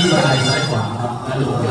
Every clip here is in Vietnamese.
ที่บันไดซ้ายขวาครับและลงด้านล่าง ้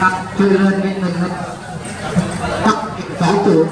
Bác chơi lên với mình lên Bác sáu tuổi